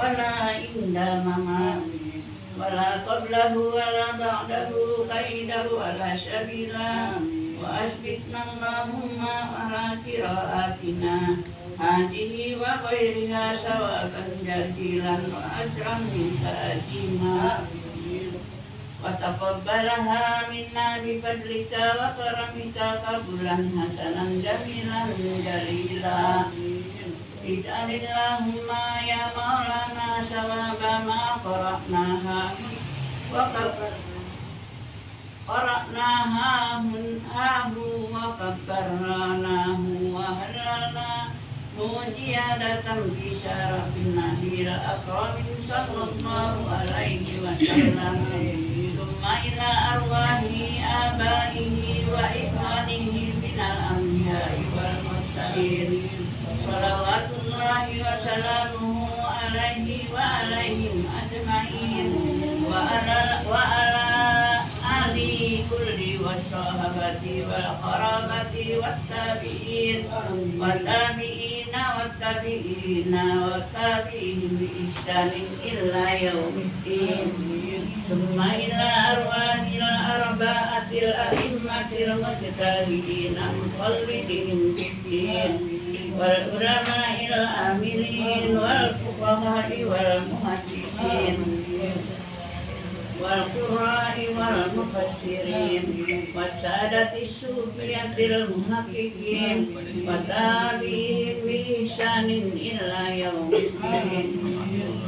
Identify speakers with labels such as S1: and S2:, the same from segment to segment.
S1: wala indal mama wala qablahu wala ba'dahu kaidahu ala syabila wa asbitna Allahumma ala kiraatina hadihi wa khairiha sawakan jadilan wa ajram min ta'jima
S2: amin
S1: وتقبلها منا بفضلك وكرمك قبلا حسنا جميلا جليلا اجعل اللهم يا مولانا ثواب ما قرأناها قرأناها هنآه وكفرناه وهللنا نودي لكم بشرف النبي الأكرم صلى الله عليه وسلم ثم إلى أرواح آبائه وإخوانه من الأنبياء والمرسلين صلوات الله وسلامه عليه وعليهم أجمعين وعلى وعلى آل كل والصحابة والقرابة والتابعين والتابعين المهتدين وتابعهم بإحسان إلى يوم الدين ثم إلى أرواح الأربعة الأئمة المجتهدين مخلدين في الدين والعلماء العاملين والفقهاء والمحدثين والقراء والمفسرين والسادة الصوفية المحققين وتابعهم بإحسان إلى يوم الدين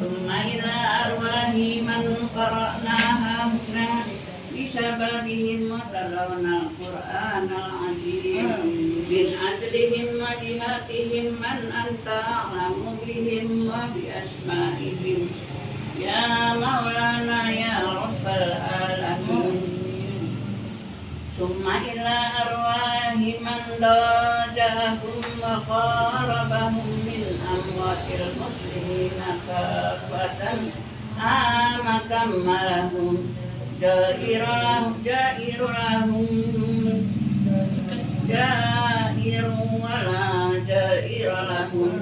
S1: ثم إلى أرواح من قرأناها هنا بسببهم وتلونا القرآن العظيم من أجلهم وجهاتهم من أنت أعلم بهم وبأسمائهم ثم إلى أرواحهم من داجهم وقاربهم من أموات المسلمين كافة عامة لهم جائر لهم جائر لهم جائر ولا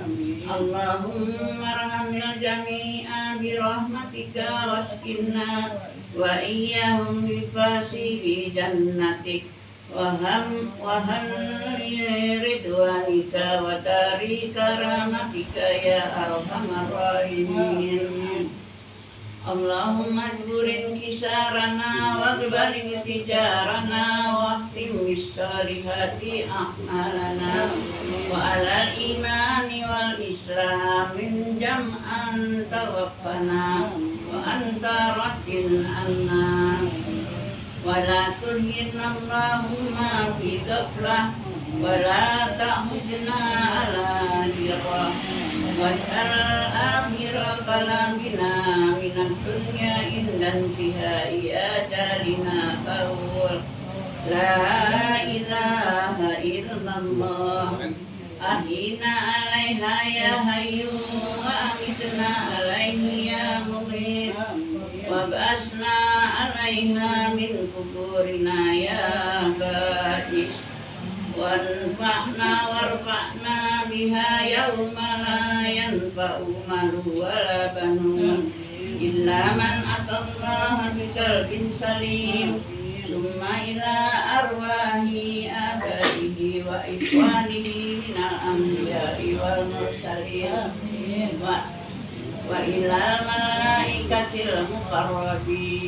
S1: Allahumma rahmil jami'a bi rahmatika waskinna wa iyyahum bi fasihi jannatik. Waham waham li ridwanika wa tari karamatika ya arhamar rahimin. Allahumma jurin kisarana wa gbalig tijarana wa ahtim salihati ahmalana wa alal imani wal islamin jam'an tawaffana wa anta raddin anna. Wa la turhin Allahumma fi wa la ta'hudna ala jirah wa al-akhirah biha iyaka linakarul La ilaha illallah. Ahina alaiha ya hayu Wa amitna alaihi ya mubir Wa basna alaiha min kuburina ya batis Wanfa'na warfa'na biha yawma la الله بقلب سليم ثم إلى أرواح آبائه وإخوانه من الأنبياء والمرسلين وإلى الملائكة المقربين